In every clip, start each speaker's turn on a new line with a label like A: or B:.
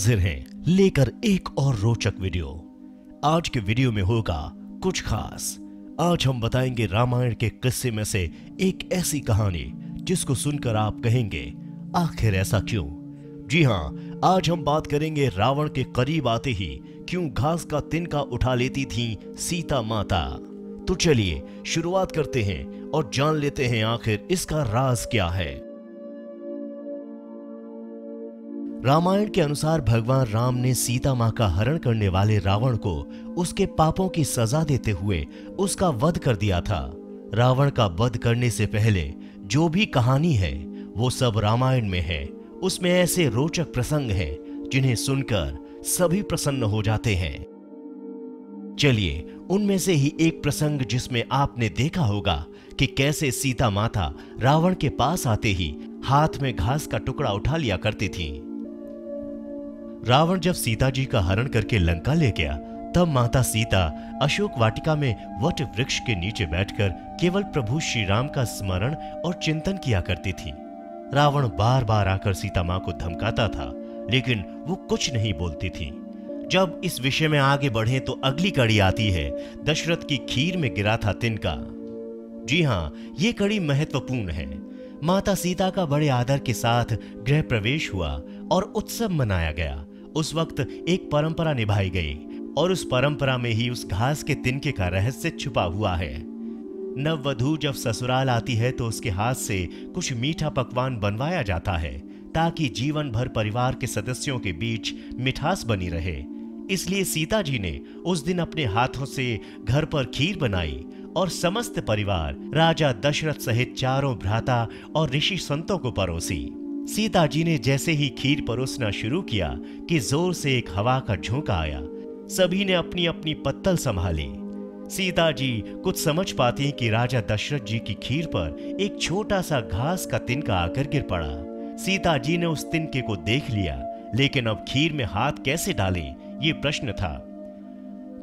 A: हाजिर हैं। लेकर एक और रोचक वीडियो। आज के वीडियो में होगा कुछ खास। आज हम बताएँगे रामायण के किस्से में से एक ऐसी कहानी जिसको सुनकर आप कहेंगे, आखिर ऐसा क्यों? जी हाँ आज हम बात करेंगे रावण के करीब आते ही क्यों घास का तिनका उठा लेती थी सीता माता। तो चलिए शुरुआत करते हैं और जान लेते हैं आखिर इसका राज क्या है। रामायण के अनुसार भगवान राम ने सीता माँ का हरण करने वाले रावण को उसके पापों की सजा देते हुए उसका वध कर दिया था। रावण का वध करने से पहले जो भी कहानी है, वो सब रामायण में है। उसमें ऐसे रोचक प्रसंग हैं, जिन्हें सुनकर सभी प्रसन्न हो जाते हैं। चलिए, उनमें से ही एक प्रसंग जिसमें आपने देखा होगा कि कैसे सीता माता रावण के पास आते ही हाथ में घास का टुकड़ा उठा लिया करती थी। रावण जब सीता जी का हरण करके लंका ले गया, तब माता सीता अशोक वाटिका में वट वृक्ष के नीचे बैठकर केवल प्रभु श्री राम का स्मरण और चिंतन किया करती थी। रावण बार बार आकर सीता माँ को धमकाता था, लेकिन वो कुछ नहीं बोलती थी। जब इस विषय में आगे बढ़े तो अगली कड़ी आती है, दशरथ की खीर में गिरा था तिनका। जी हाँ ये कड़ी महत्वपूर्ण है। माता सीता का बड़े आदर के साथ गृह प्रवेश हुआ और उत्सव मनाया गया। उस वक्त एक परंपरा निभाई गई और उस परंपरा में ही उस घास के तिनके का रहस्य छुपा हुआ है। नववधु जब ससुराल आती है तो उसके हाथ से कुछ मीठा पकवान बनवाया जाता है ताकि जीवन भर परिवार के सदस्यों के बीच मिठास बनी रहे। इसलिए सीता जी ने उस दिन अपने हाथों से घर पर खीर बनाई और समस्त परिवार, राजा दशरथ सहित चारों भ्राता और ऋषि संतों को परोसी। सीता जी ने जैसे ही खीर परोसना शुरू किया कि ज़ोर से एक हवा का झोंका आया, सभी ने अपनी अपनी पत्तल संभाली। सीता जी कुछ समझ पाती कि राजा दशरथ जी की खीर पर एक छोटा सा घास का तिनका आकर गिर पड़ा। सीता जी ने उस तिनके को देख लिया, लेकिन अब खीर में हाथ कैसे डाले, ये प्रश्न था।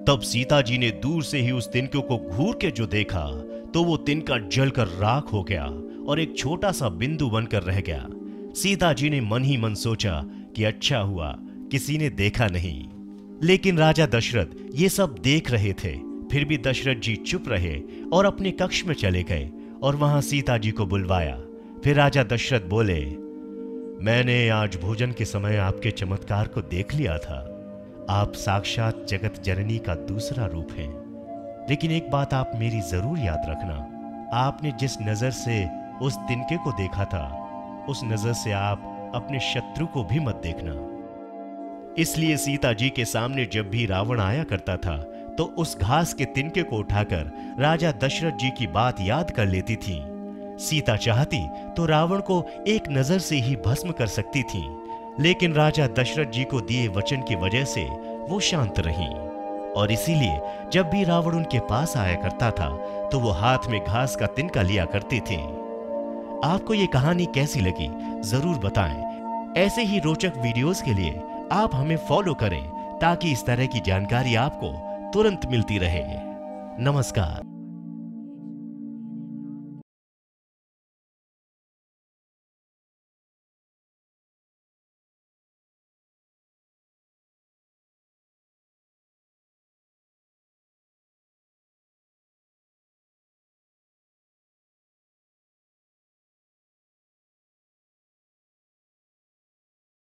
A: तब सीता जी ने दूर से ही उस तिनके को घूर के जो देखा तो वो तिनका जलकर राख हो गया और एक छोटा सा बिंदु बनकर रह गया। सीता जी ने मन ही मन सोचा कि अच्छा हुआ, किसी ने देखा नहीं। लेकिन राजा दशरथ ये सब देख रहे थे, फिर भी दशरथ जी चुप रहे और अपने कक्ष में चले गए और वहाँ सीता जी को बुलवाया। फिर राजा दशरथ बोले, मैंने आज भोजन के समय आपके चमत्कार को देख लिया था। आप साक्षात जगत जननी का दूसरा रूप हैं। लेकिन एक बात आप मेरी ज़रूर याद रखना। आपने जिस नज़र से उस तिनके को देखा था उस नज़र से आप अपने शत्रु को भी मत देखना। इसलिए सीता जी के सामने जब भी रावण आया करता था तो उस घास के तिनके को उठाकर राजा दशरथ जी की बात याद कर लेती थी। सीता चाहती तो रावण को एक नज़र से ही भस्म कर सकती थी, लेकिन राजा दशरथ जी को दिए वचन की वजह से वो शांत रही। और इसीलिए जब भी रावण उनके पास आया करता था तो वो हाथ में घास का तिनका लिया करती थी। आपको ये कहानी कैसी लगी, ज़रूर बताएँ। ऐसे ही रोचक वीडियोस के लिए आप हमें फॉलो करें ताकि इस तरह की जानकारी आपको तुरंत मिलती रहे। नमस्कार।